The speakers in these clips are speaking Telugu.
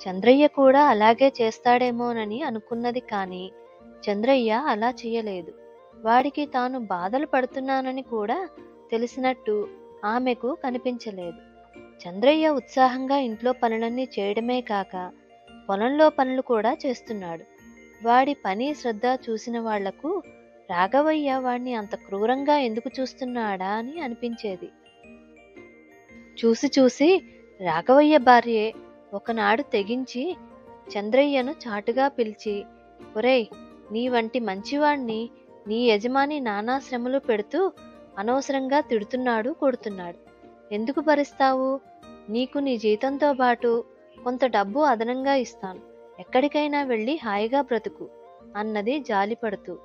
చంద్రయ్య కూడా అలాగే చేస్తాడేమోనని అనుకున్నది కానీ చంద్రయ్య అలా చేయలేదు. వాడికి తాను బాధలు పడుతున్నానని కూడా తెలిసినట్టు ఆమెకు కనిపించలేదు. చంద్రయ్య ఉత్సాహంగా ఇంట్లో పనులన్నీ చేయడమే కాక పొలంలో పనులు కూడా చేస్తున్నాడు. వాడి పని శ్రద్ధ చూసిన వాళ్ళకు రాఘవయ్య వాణ్ణి అంత క్రూరంగా ఎందుకు చూస్తున్నాడా అని అనిపించేది. చూసి చూసి రాఘవయ్య భార్యే ఒకనాడు తెగించి చంద్రయ్యను చాటుగా పిలిచి ఒరేయ్ నీ వంటి మంచివాణ్ణి నీ యజమాని నానా శ్రమలు పెడుతూ అనవసరంగా తిడుతున్నాడు కొడుతున్నాడు. ఎందుకు భరిస్తావు? నీకు నీ జీతంతో పాటు కొంత డబ్బు అదనంగా ఇస్తాను. ఎక్కడికైనా వెళ్ళి హాయిగా బ్రతుకు అన్నది జాలిపడుతూ.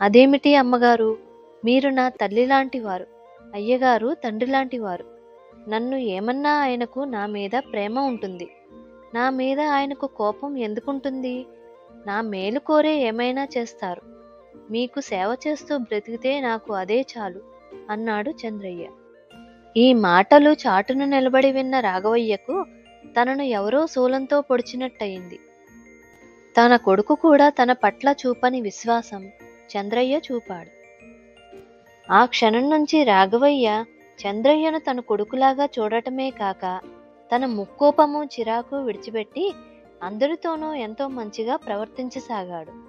అదేమిటి అమ్మగారు? మీరు నా తల్లి లాంటివారు అయ్యగారు తండ్రి లాంటివారు నన్ను ఏమన్నా ఆయనకు నా మీద ప్రేమ ఉంటుంది? నా మీద ఆయనకు కోపం ఎందుకుంటుంది? నా మేలు కోరే ఏమైనా చేస్తారు? మీకు సేవ చేస్తూ బ్రతికితే నాకు అదే చాలు అన్నాడు చంద్రయ్య. ఈ మాటలు చాటును నిలబడి విన్న రాఘవయ్యకు తనను ఎవరో శూలంతో పొడిచినట్టయింది. తన కొడుకు కూడా తన పట్ల చూపని విశ్వాసం చంద్రయ్య చూపాడు. ఆ క్షణం నుంచి రాఘవయ్య చంద్రయ్యను తన కొడుకులాగా చూడటమే కాక తన ముక్కోపము చిరాకు విడిచిపెట్టి అందరితోనూ ఎంతో మంచిగా ప్రవర్తించసాగాడు.